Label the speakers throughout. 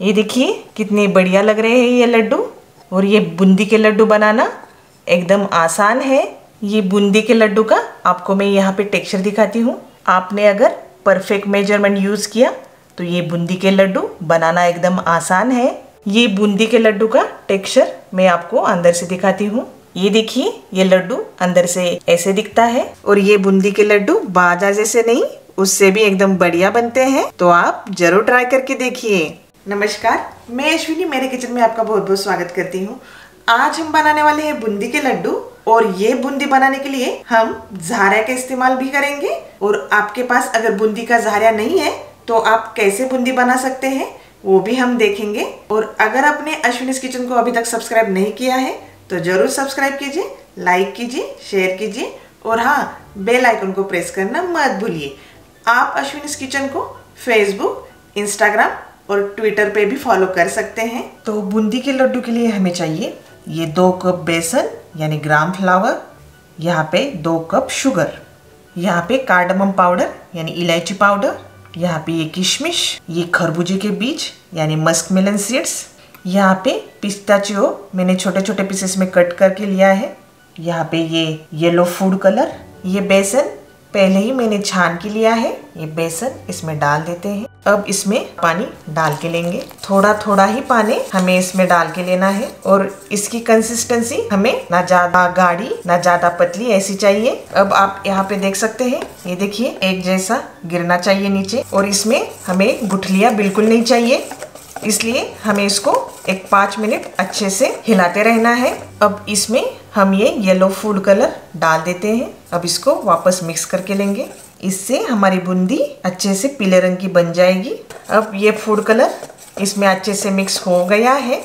Speaker 1: ये देखिए, कितने बढ़िया लग रहे हैं ये लड्डू। और ये बूंदी के लड्डू बनाना एकदम आसान है। ये बूंदी के लड्डू का आपको मैं यहाँ पे टेक्सचर दिखाती हूँ। आपने अगर परफेक्ट मेज़रमेंट यूज़ किया तो ये बूंदी के लड्डू बनाना एकदम आसान है। ये बूंदी के लड्डू का टेक्सचर मैं आपको अंदर से दिखाती हूँ। ये देखिए, ये लड्डू अंदर से ऐसे दिखता है। और ये बूंदी के लड्डू बाजा जैसे नहीं, उससे भी एकदम बढ़िया बनते हैं। तो आप ज़रूर ट्राई करके देखिए। नमस्कार, मैं अश्विनी, मेरे किचन में आपका बहुत बहुत स्वागत करती हूँ। आज हम बनाने वाले हैं बूंदी के लड्डू, और ये बूंदी बनाने के लिए हम झारिया का इस्तेमाल भी करेंगे। और आपके पास अगर बूंदी का झारिया नहीं है तो आप कैसे बूंदी बना सकते हैं, वो भी हम देखेंगे। और अगर आपने अश्विनी किचन को अभी तक सब्सक्राइब नहीं किया है तो ज़रूर सब्सक्राइब कीजिए, लाइक कीजिए, शेयर कीजिए, और हाँ बेल आइकन को प्रेस करना मत भूलिए। आप अश्विनी किचन को फेसबुक इंस्टाग्राम और ट्विटर पे भी फॉलो कर सकते हैं। तो बूंदी के लड्डू के लिए हमें चाहिए ये दो कप बेसन, यानी ग्राम फ्लावर, यहाँ पे दो कप शुगर, यहाँ पे कार्डमम पाउडर, यानी इलायची पाउडर, यहाँ पे ये किशमिश, ये खरबूजे के बीज, यानी मस्क मेलन सीड्स, यहाँ पे पिस्ताचियो मैंने छोटे छोटे पीसेस में कट करके लिया है, यहाँ पे ये येलो फ़ूड कलर ये बेसन पहले ही मैंने छान के लिया है। ये बेसन इसमें डाल देते हैं। अब इसमें पानी डाल के लेंगे। थोड़ा थोड़ा ही पानी हमें इसमें डाल के लेना है और इसकी कंसिस्टेंसी हमें ना ज़्यादा गाढ़ी, ना ज़्यादा पतली ऐसी चाहिए। अब आप यहाँ पे देख सकते हैं। ये देखिए, एक जैसा गिरना चाहिए नीचे और इसमें हमें गुठलिया बिल्कुल नहीं चाहिए। इसलिए हमें इसको एक पाँच मिनट अच्छे से हिलाते रहना है। अब इसमें हम ये येलो फ़ूड कलर डाल देते हैं। अब इसको वापस मिक्स करके लेंगे। इससे हमारी बूंदी अच्छे से पीले रंग की बन जाएगी। अब ये फ़ूड कलर इसमें अच्छे से मिक्स हो गया है।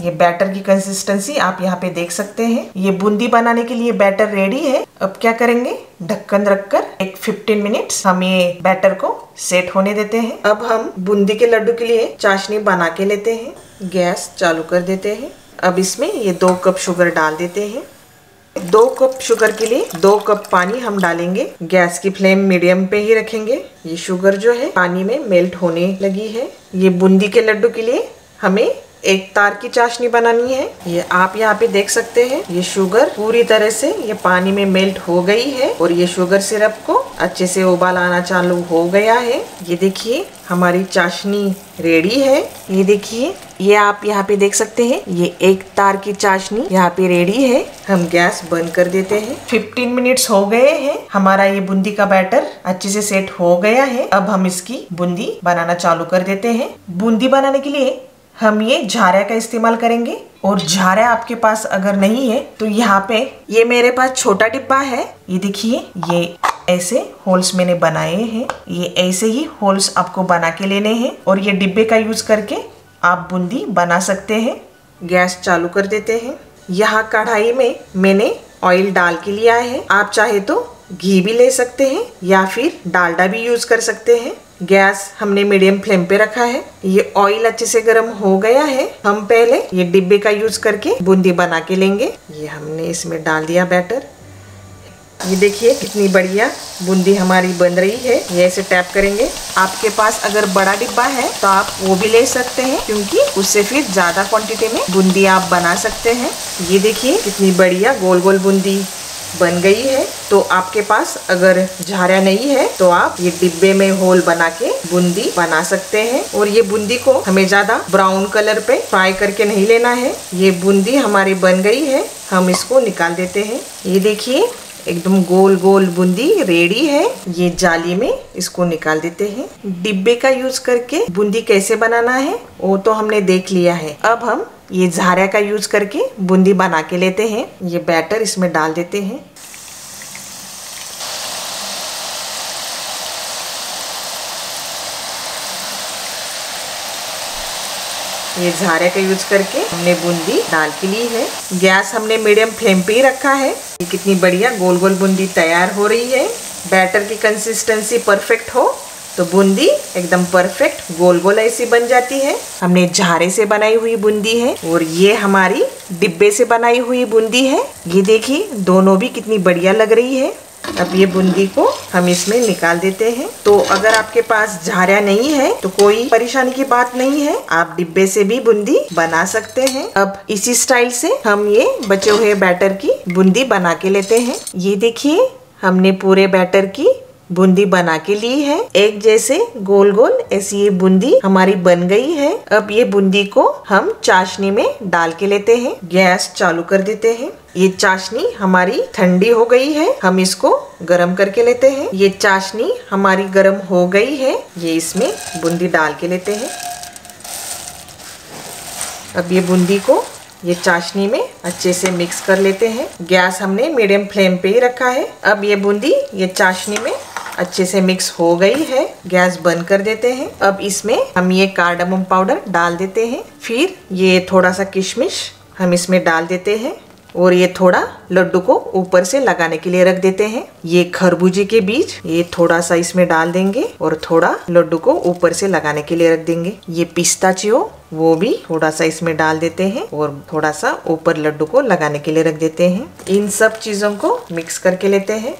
Speaker 1: ये बैटर की कंसिस्टेंसी आप यहाँ पे देख सकते हैं। ये बूंदी बनाने के लिए बैटर रेडी है। अब क्या करेंगे? ढक्कन रखकर एक 15 मिनट्स हम ये बैटर को सेट होने देते हैं। अब हम बूंदी के लड्डू के लिए चाशनी बना के लेते हैं। गैस चालू कर देते हैं। अब इसमें ये दो कप शुगर डाल देते हैं। दो कप शुगर के लिए दो कप पानी हम डालेंगे। गैस की फ्लेम मीडियम पे ही रखेंगे। ये शुगर जो है, पानी में मेल्ट होने लगी है। ये बूंदी के लड्डू के लिए हमें एक तार की चाशनी बनानी है। ये आप यहाँ पे देख सकते हैं। ये शुगर पूरी तरह से ये पानी में मेल्ट हो गई है और ये शुगर सिरप को अच्छे से उबाल आना चालू हो गया है। ये देखिए, हमारी चाशनी रेडी है। ये देखिए ये आप यहाँ पे देख सकते हैं। ये एक तार की चाशनी यहाँ पे रेडी है। हम गैस बंद कर देते हैं। 15 मिनट्स हो गए हैं। हमारा ये बूंदी का बैटर अच्छे से सेट हो गया है। अब हम इसकी बूंदी बनाना चालू कर देते हैं। बूंदी बनाने के लिए हम ये झारा का इस्तेमाल करेंगे। और झारा आपके पास अगर नहीं है तो यहाँ पे ये मेरे पास छोटा डिब्बा है। ये देखिए, ये ऐसे होल्स मैंने बनाए हैं। ये ऐसे ही होल्स आपको बना के लेने हैं। और ये डिब्बे का यूज़ करके आप बूंदी बना सकते हैं। गैस चालू कर देते हैं। यहाँ कढ़ाई में मैंने ऑयल डाल के लिया है। आप चाहे तो घी भी ले सकते हैं या फिर डालडा भी यूज़ कर सकते हैं। गैस हमने मीडियम फ्लेम पे रखा है। ये ऑयल अच्छे से गर्म हो गया है। हम पहले ये डिब्बे का यूज़ करके बूंदी बना के लेंगे। ये हमने इसमें डाल दिया बैटर ये देखिए कितनी बढ़िया बूंदी हमारी बन रही है। ये ऐसे टैप करेंगे। आपके पास अगर बड़ा डिब्बा है तो आप वो भी ले सकते हैं, क्योंकि उससे फिर ज़्यादा क्वांटिटी में बूंदी आप बना सकते हैं। ये देखिए कितनी बढ़िया गोल गोल बूंदी बन गई है। तो आपके पास अगर झारा नहीं है तो आप ये डिब्बे में होल बना के बूंदी बना सकते हैं। और ये बूंदी को हमें ज़्यादा ब्राउन कलर पे फ्राई करके नहीं लेना है। ये बूंदी हमारी बन गई है। हम इसको निकाल देते हैं। ये देखिए एकदम गोल गोल बूंदी रेडी है। ये जाली में इसको निकाल देते हैं। डिब्बे का यूज़ करके बूंदी कैसे बनाना है, वो तो हमने देख लिया है। अब हम ये झारिया का यूज़ करके बूंदी बना के लेते हैं। ये बैटर इसमें डाल देते हैं। ये झारे का यूज़ करके हमने बूंदी डाल के ली है। गैस हमने मीडियम फ्लेम पे ही रखा है। ये कितनी बढ़िया गोल गोल बूंदी तैयार हो रही है। बैटर की कंसिस्टेंसी परफेक्ट हो तो बूंदी एकदम परफेक्ट गोल गोल ऐसी बन जाती है। हमने झारे से बनाई हुई बूंदी है और ये हमारी डिब्बे से बनाई हुई बूंदी है। ये देखिए, दोनों भी कितनी बढ़िया लग रही है। अब ये बूंदी को हम इसमें निकाल देते हैं। तो अगर आपके पास झारिया नहीं है तो कोई परेशानी की बात नहीं है। आप डिब्बे से भी बूंदी बना सकते हैं। अब इसी स्टाइल से हम ये बचे हुए बैटर की बूंदी बना के लेते हैं। ये देखिए, हमने पूरे बैटर की बूंदी बना के ली है। एक जैसे गोल गोल ऐसी ये बूंदी हमारी बन गई है। अब ये बूंदी को हम चाशनी में डाल के लेते हैं। गैस चालू कर देते हैं। ये चाशनी हमारी ठंडी हो गई है। हम इसको गरम करके लेते हैं। ये चाशनी हमारी गरम हो गई है। ये इसमें बूंदी डाल के लेते हैं। अब ये बूंदी को ये चाशनी में अच्छे से मिक्स कर लेते हैं। गैस हमने मीडियम फ्लेम पे ही रखा है। अब ये बूंदी ये चाशनी में अच्छे से मिक्स हो गई है। गैस बंद कर देते हैं। अब इसमें हम ये कार्डमम पाउडर डाल देते हैं। फिर ये थोड़ा सा किशमिश हम इसमें डाल देते हैं और ये थोड़ा लड्डू को ऊपर से लगाने के लिए रख देते हैं। ये खरबूजे के बीज ये थोड़ा सा इसमें डाल देंगे और थोड़ा लड्डू को ऊपर से लगाने के लिए रख देंगे। ये पिस्ताचियो वो भी थोड़ा सा इसमें डाल देते हैं और थोड़ा सा ऊपर लड्डू को लगाने के लिए रख देते हैं। इन सब चीज़ों को मिक्स करके लेते हैं।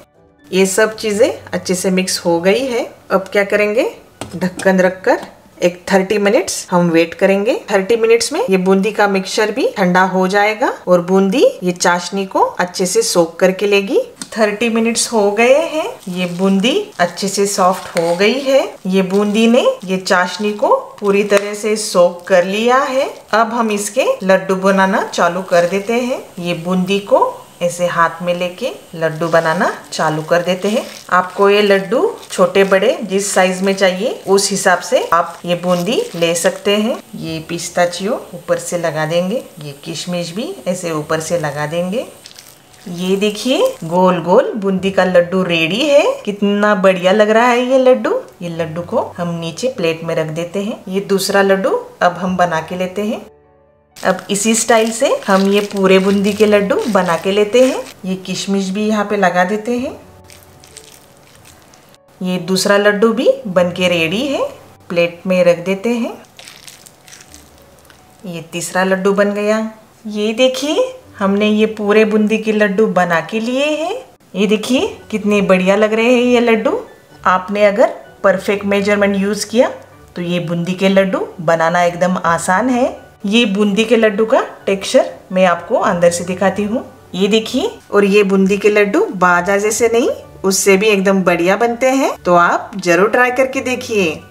Speaker 1: ये सब चीज़ें अच्छे से मिक्स हो गई है। अब क्या करेंगे? ढक्कन रखकर एक 30 मिनट्स हम वेट करेंगे। 30 मिनट्स में ये बूंदी का मिक्सचर भी ठंडा हो जाएगा और बूंदी ये चाशनी को अच्छे से सोख करके लेगी। 30 मिनट्स हो गए हैं। ये बूंदी अच्छे से सॉफ्ट हो गई है। ये बूंदी ने ये चाशनी को पूरी तरह से सोख कर लिया है। अब हम इसके लड्डू बनाना चालू कर देते हैं। ये बूंदी को ऐसे हाथ में लेके लड्डू बनाना चालू कर देते हैं। आपको ये लड्डू छोटे, बड़े जिस साइज़ में चाहिए, उस हिसाब से आप ये बूंदी ले सकते हैं। ये पिस्ताचियो ऊपर से लगा देंगे। ये किशमिश भी ऐसे ऊपर से लगा देंगे। ये देखिए, गोल गोल बूंदी का लड्डू रेडी है। कितना बढ़िया लग रहा है ये लड्डू। ये लड्डू को हम नीचे प्लेट में रख देते हैं। ये दूसरा लड्डू अब हम बना के लेते हैं। अब इसी स्टाइल से हम ये पूरे बूंदी के लड्डू बना के लेते हैं। ये किशमिश भी यहाँ पे लगा देते हैं। ये दूसरा लड्डू भी बन के रेडी है। प्लेट में रख देते हैं। ये तीसरा लड्डू बन गया। ये देखिए, हमने ये पूरे बूंदी के लड्डू बना के लिए हैं। ये देखिए, कितने बढ़िया लग रहे हैं ये लड्डू। आपने अगर परफेक्ट मेज़रमेंट यूज़ किया तो ये बूंदी के लड्डू बनाना एकदम आसान है। ये बूंदी के लड्डू का टेक्सचर मैं आपको अंदर से दिखाती हूँ। ये देखिए, और ये बूंदी के लड्डू बाजा जैसे नहीं, उससे भी एकदम बढ़िया बनते हैं तो आप ज़रूर ट्राई करके देखिए।